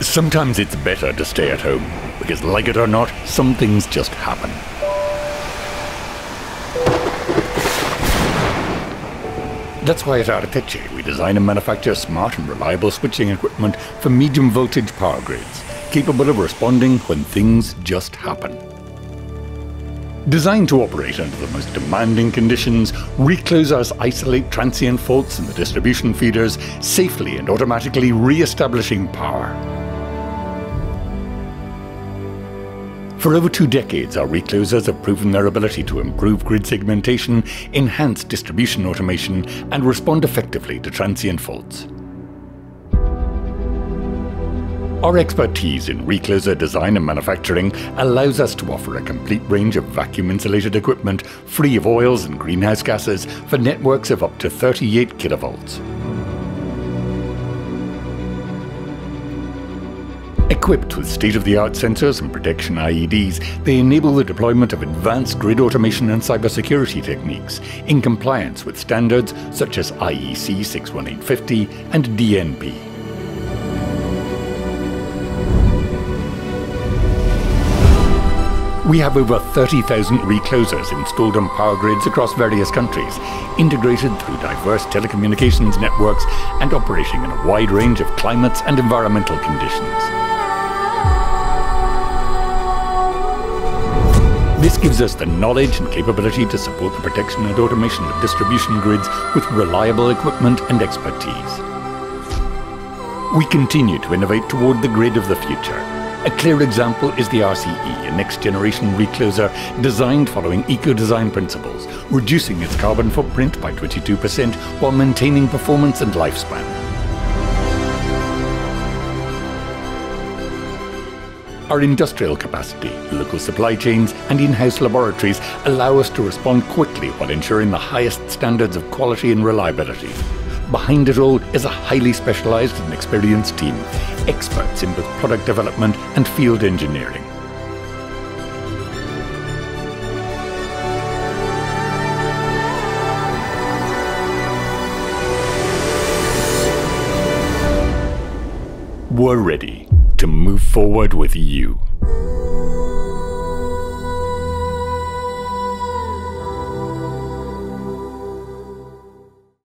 Sometimes it's better to stay at home, because like it or not, some things just happen. That's why at Arteche we design and manufacture smart and reliable switching equipment for medium voltage power grids, capable of responding when things just happen. Designed to operate under the most demanding conditions, reclosers isolate transient faults in the distribution feeders, safely and automatically re-establishing power. For over two decades, our reclosers have proven their ability to improve grid segmentation, enhance distribution automation, and respond effectively to transient faults. Our expertise in recloser design and manufacturing allows us to offer a complete range of vacuum insulated equipment free of oils and greenhouse gases for networks of up to 38 kilovolts. Equipped with state-of-the-art sensors and protection IEDs, they enable the deployment of advanced grid automation and cybersecurity techniques in compliance with standards such as IEC 61850 and DNP. We have over 30,000 reclosers installed on power grids across various countries, integrated through diverse telecommunications networks and operating in a wide range of climates and environmental conditions. This gives us the knowledge and capability to support the protection and automation of distribution grids with reliable equipment and expertise. We continue to innovate toward the grid of the future. A clear example is the RCE, a next-generation recloser designed following eco-design principles, reducing its carbon footprint by 22% while maintaining performance and lifespan. Our industrial capacity, local supply chains, and in-house laboratories allow us to respond quickly while ensuring the highest standards of quality and reliability. Behind it all is a highly specialized and experienced team, experts in both product development and field engineering. We're ready to move forward with you.